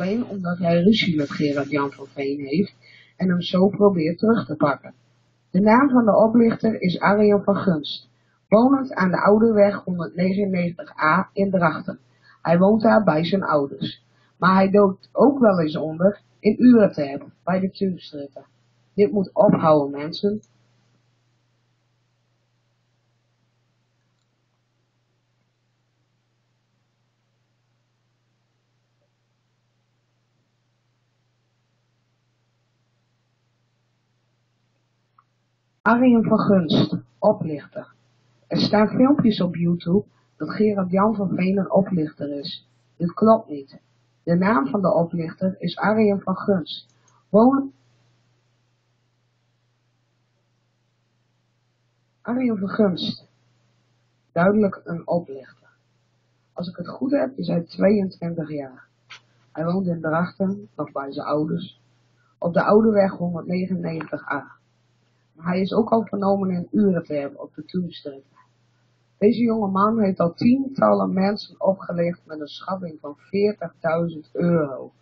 alleen omdat hij ruzie met Gerard Jan van Veen heeft en hem zo probeert terug te pakken. De naam van de oplichter is Arjan van Gunst, wonend aan de Oude Weg 199a in Drachten. Hij woont daar bij zijn ouders, maar hij doodt ook wel eens onder in Ureterp bij de Tuinstritten. Dit moet ophouden mensen. Arjen van Gunst, oplichter. Er staan filmpjes op YouTube dat Gerard Jan van Veen een oplichter is. Dit klopt niet. De naam van de oplichter is Arjen van Gunst. Woon... Arjen van Gunst. Duidelijk een oplichter. Als ik het goed heb, is hij 22 jaar. Hij woont in Drachten, nog bij zijn ouders, op de Oude Weg 199a. Hij is ook al vernomen in Ureterp op de Toenstreek. Deze jonge man heeft al tientallen mensen opgelicht met een schatting van 40.000 euro.